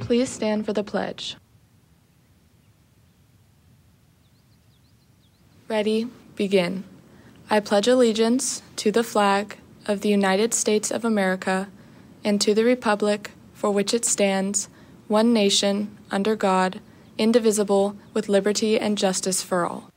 Please stand for the pledge. Ready, begin. I pledge allegiance to the flag of the United States of America and to the republic for which it stands, one nation, under God, indivisible, with liberty and justice for all.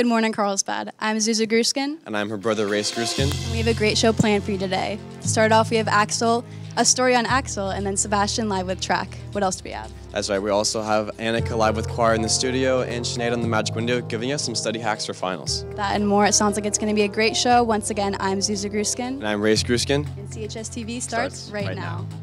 Good morning, Carlsbad. I'm Zuza Gruskin. And I'm her brother, Race Gruskin. We have a great show planned for you today. To start off, we have Axel, a story on Axel, and then Sebastian live with track. What else do we have? That's right. We also have Annika live with choir in the studio and Sinead on the Magic Window giving us some study hacks for finals. That and more. It sounds like it's going to be a great show. Once again, I'm Zuza Gruskin. And I'm Race Gruskin. And CHS TV starts, Starts right, right now. starts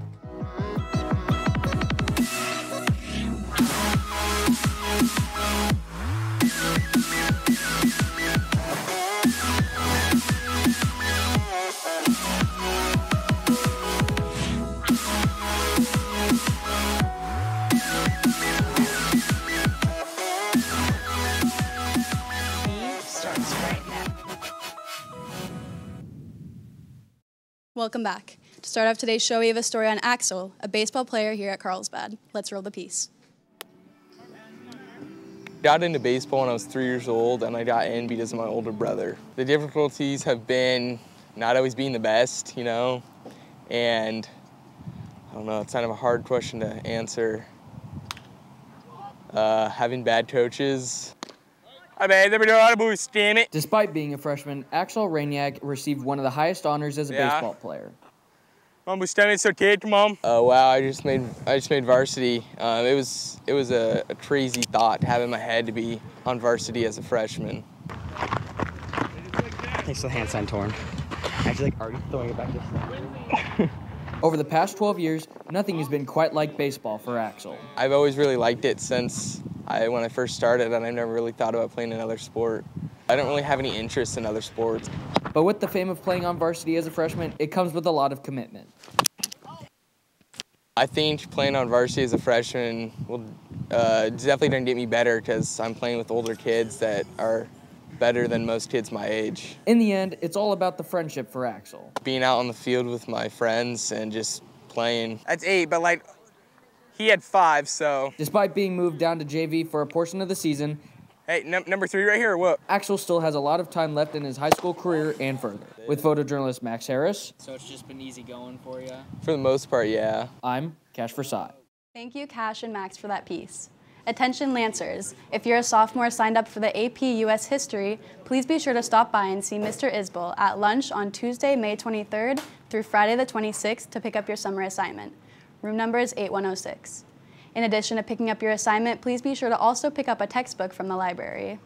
Welcome back. To start off today's show, we have a story on Axel, a baseball player here at Carlsbad. Let's roll the piece. got into baseball when I was three years old, and I got in because of my older brother. The difficulties have been not always being the best, you know, and I don't know, it's kind of a hard question to answer. Uh, having bad coaches. I mean, there a lot of boost, damn it. Despite being a freshman, Axel Rainiak received one of the highest honors as a Yeah. baseball player. Mom, was standing so kid, mom. Oh wow! I just made I just made varsity. Um, it was it was a, a crazy thought to have in my head to be on varsity as a freshman. Thanks for the hand sign torn. Actually, like already throwing it back to Over the past 12 years, nothing has been quite like baseball for Axel. I've always really liked it since I when I first started, and I've never really thought about playing another sport. I don't really have any interest in other sports. But with the fame of playing on varsity as a freshman, it comes with a lot of commitment. I think playing on varsity as a freshman will uh, definitely gonna get me better because I'm playing with older kids that are better than most kids my age. In the end, it's all about the friendship for Axel. Being out on the field with my friends and just playing. That's eight, but like he had five, so Despite being moved down to JV for a portion of the season, hey, num- number three right here, or what? Axel still has a lot of time left in his high school career and further. With photojournalist Max Harris, So it's just been easy going for you. For the most part, yeah. I'm Cash Versai. Thank you, Cash and Max, for that piece. Attention Lancers, if you're a sophomore signed up for the AP US History, please be sure to stop by and see Mr. Isbell at lunch on Tuesday, May 23rd through Friday the 26th to pick up your summer assignment. Room number is 8106. In addition to picking up your assignment, please be sure to also pick up a textbook from the library.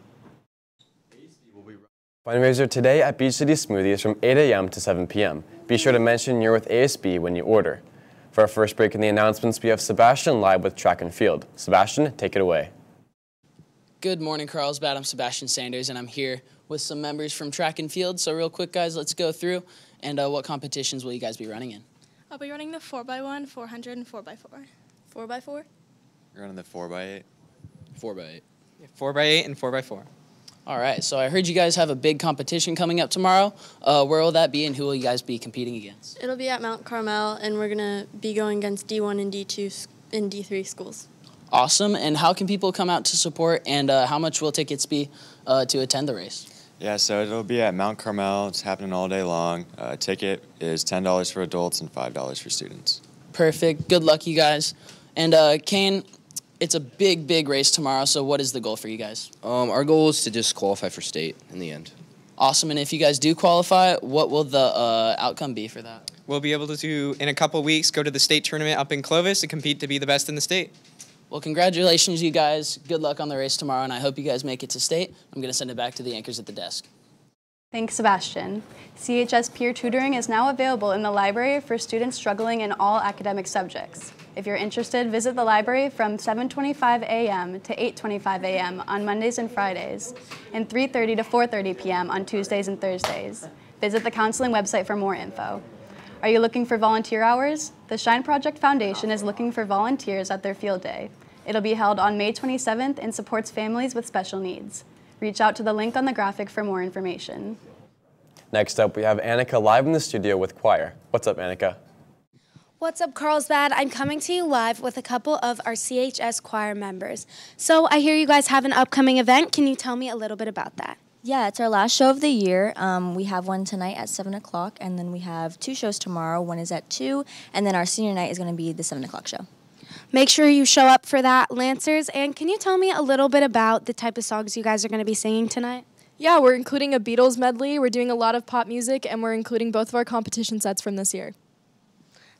Fundraiser today at Beach City Smoothies from 8 a.m. to 7 p.m. Be sure to mention you're with ASB when you order. For our first break in the announcements, we have Sebastian live with track and field. Sebastian, take it away. Good morning, Carlsbad. I'm Sebastian Sanders, and I'm here with some members from track and field. So, real quick, guys, let's go through. And uh, what competitions will you guys be running in? I'll be running the 4x1, 400, and 4x4. 4x4? You're running the 4x8. Four by eight. Four by eight and four by four. All right. So, I heard you guys have a big competition coming up tomorrow. Uh, where will that be, and who will you guys be competing against? It'll be at Mount Carmel, and we're going to be going against D1 and D2 and D3 schools. Awesome. And how can people come out to support, and uh, how much will tickets be uh, to attend the race? Yeah, so it'll be at Mount Carmel. It's happening all day long. Uh, ticket is $10 for adults and $5 for students. Perfect. Good luck, you guys. And uh, Kane, it's a big, big race tomorrow. So, what is the goal for you guys? Um, our goal is to just qualify for state in the end. Awesome. And if you guys do qualify, what will the uh, outcome be for that? We'll be able to, in a couple weeks, go to the state tournament up in Clovis and compete to be the best in the state. Well, congratulations, you guys. Good luck on the race tomorrow, and I hope you guys make it to state. I'm going to send it back to the anchors at the desk. Thanks, Sebastian. CHS peer tutoring is now available in the library for students struggling in all academic subjects. If you're interested, visit the library from 7:25 a.m. to 8:25 a.m. on Mondays and Fridays, and 3:30 to 4:30 p.m. on Tuesdays and Thursdays. Visit the counseling website for more info. Are you looking for volunteer hours? The Shine Project Foundation is looking for volunteers at their field day. It'll be held on May 27th and supports families with special needs. Reach out to the link on the graphic for more information. Next up, we have Annika live in the studio with choir. What's up, Annika? What's up, Carlsbad? I'm coming to you live with a couple of our CHS choir members. So I hear you guys have an upcoming event. Can you tell me a little bit about that? Yeah, it's our last show of the year. Um, we have one tonight at 7 o'clock, and then we have two shows tomorrow. One is at 2, and then our senior night is going to be the 7 o'clock show. Make sure you show up for that, Lancers. And can you tell me a little bit about the type of songs you guys are going to be singing tonight? Yeah, we're including a Beatles medley. We're doing a lot of pop music, and we're including both of our competition sets from this year.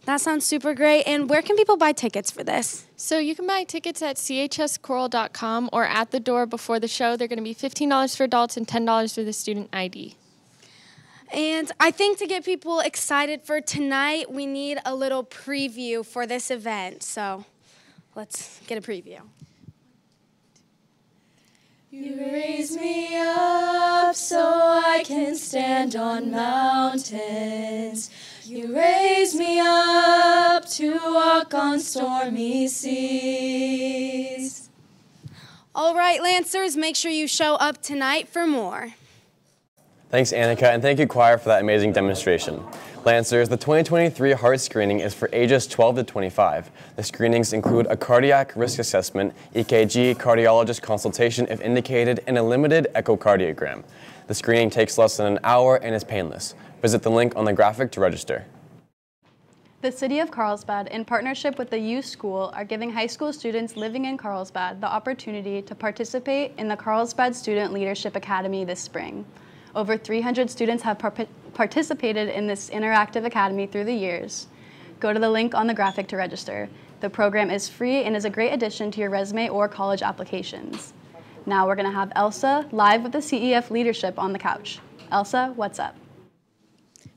That sounds super great. And where can people buy tickets for this? So you can buy tickets at chschoral.com or at the door before the show. They're going to be $15 for adults and $10 for the student ID. And I think to get people excited for tonight, we need a little preview for this event. So let's get a preview. You raise me up so I can stand on mountains. You raise me up to walk on stormy seas. All right, Lancers, make sure you show up tonight for more. Thanks, Annika, and thank you, choir, for that amazing demonstration. Lancers, the 2023 heart screening is for ages 12 to 25. The screenings include a cardiac risk assessment, EKG, cardiologist consultation if indicated, and a limited echocardiogram. The screening takes less than an hour and is painless. Visit the link on the graphic to register. The City of Carlsbad, in partnership with the U School, are giving high school students living in Carlsbad the opportunity to participate in the Carlsbad Student Leadership Academy this spring. Over 300 students have par participated in this interactive academy through the years. Go to the link on the graphic to register. The program is free and is a great addition to your resume or college applications. Now we're going to have Elsa live with the CEF leadership on the couch. Elsa, what's up?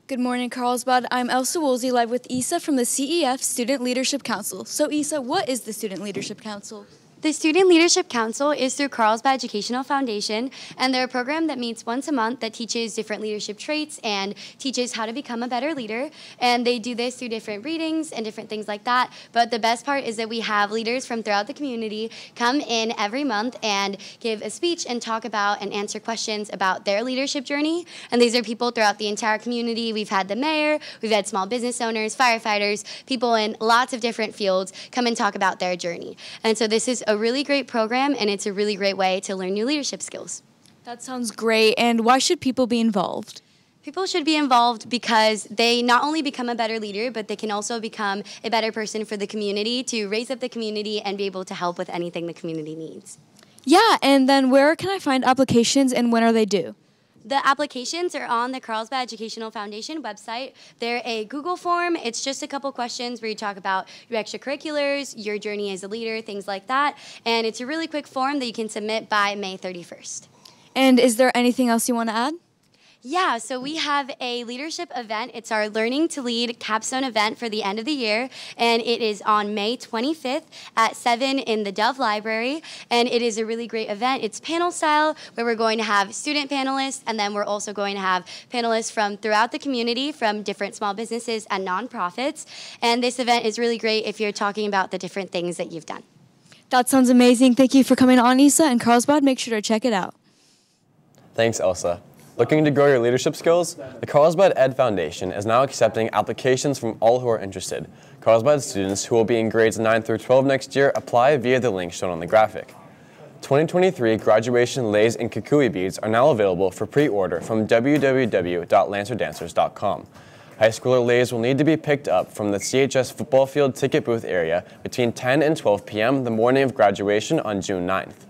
Good morning, Carlsbad. I'm Elsa Woolsey, live with Isa from the CEF Student Leadership Council. So, Isa, what is the Student Leadership Council? The Student Leadership Council is through Carlsbad Educational Foundation, and they're a program that meets once a month that teaches different leadership traits and teaches how to become a better leader. And they do this through different readings and different things like that. But the best part is that we have leaders from throughout the community come in every month and give a speech and talk about and answer questions about their leadership journey. And these are people throughout the entire community. We've had the mayor, we've had small business owners, firefighters, people in lots of different fields come and talk about their journey. And so this is a really great program, and it's a really great way to learn new leadership skills. That sounds great. And why should people be involved? People should be involved because they not only become a better leader, but they can also become a better person for the community to raise up the community and be able to help with anything the community needs. Yeah, and then where can I find applications and when are they due? The applications are on the Carlsbad Educational Foundation website. They're a Google form. It's just a couple questions where you talk about your extracurriculars, your journey as a leader, things like that. And it's a really quick form that you can submit by May 31st. And is there anything else you want to add? Yeah, so we have a leadership event. It's our Learning to Lead capstone event for the end of the year, and it is on May 25th at 7 in the Dove Library. And it is a really great event. It's panel style where we're going to have student panelists, and then we're also going to have panelists from throughout the community from different small businesses and nonprofits. And this event is really great if you're talking about the different things that you've done. That sounds amazing. Thank you for coming on, Isa and Carlsbad. Make sure to check it out. Thanks, Elsa. Looking to grow your leadership skills? The Carlsbad Ed Foundation is now accepting applications from all who are interested. Carlsbad students who will be in grades 9 through 12 next year apply via the link shown on the graphic. 2023 graduation leis and kukui beads are now available for pre-order from www.lancerdancers.com. High schooler leis will need to be picked up from the CHS football field ticket booth area between 10 and 12 p.m. the morning of graduation on June 9th.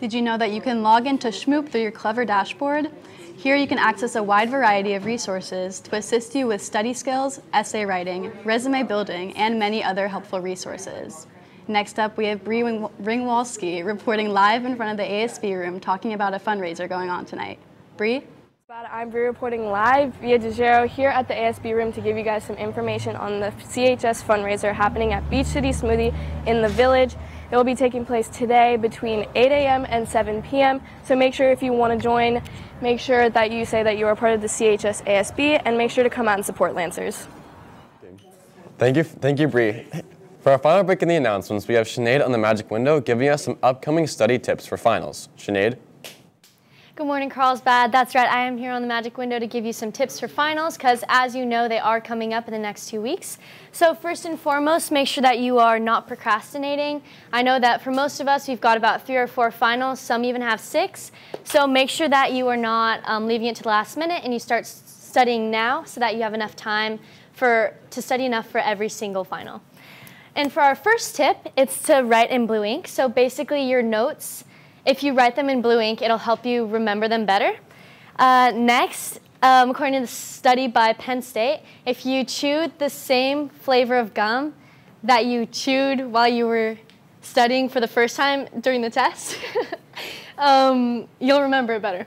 Did you know that you can log into Shmoop through your Clever dashboard? Here you can access a wide variety of resources to assist you with study skills, essay writing, resume building, and many other helpful resources. Next up, we have Bree Ringwalski reporting live in front of the ASB room talking about a fundraiser going on tonight. Bree? I'm Bree reporting live via DeGero here at the ASB room to give you guys some information on the CHS fundraiser happening at Beach City Smoothie in the Village. It will be taking place today between 8 a.m. and 7 p.m. So make sure if you want to join, make sure that you say that you are part of the CHS ASB and make sure to come out and support Lancers. Thank you, thank you, Bree. For our final break in the announcements, we have Sinead on the magic window giving us some upcoming study tips for finals. Sinead? Good morning, Carlsbad. That's right, I am here on the Magic Window to give you some tips for finals because, as you know, they are coming up in the next two weeks. So, first and foremost, make sure that you are not procrastinating. I know that for most of us, we've got about three or four finals, some even have six. So, make sure that you are not um, leaving it to the last minute and you start studying now so that you have enough time for, to study enough for every single final. And for our first tip, it's to write in blue ink. So, basically, your notes if you write them in blue ink, it'll help you remember them better. Uh, next, um, according to the study by Penn State, if you chewed the same flavor of gum that you chewed while you were studying for the first time during the test, um, you'll remember it better.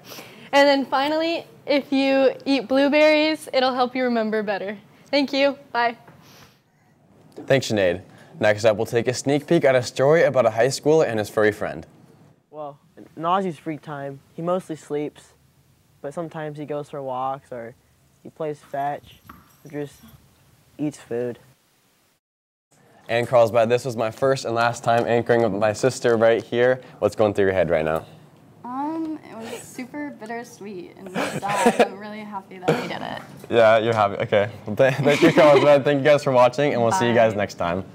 And then finally, if you eat blueberries, it'll help you remember better. Thank you. Bye. Thanks, Sinead. Next up, we'll take a sneak peek at a story about a high schooler and his furry friend. Well, in Najee's free time, he mostly sleeps, but sometimes he goes for walks or he plays fetch or just eats food. And Carlsbad, this was my first and last time anchoring with my sister right here. What's going through your head right now? Um, it was super bittersweet and sad. I'm really happy that we did it. Yeah, you're happy. Okay. Well, thank you, Carlsbad. Thank you guys for watching, and we'll see you guys next time.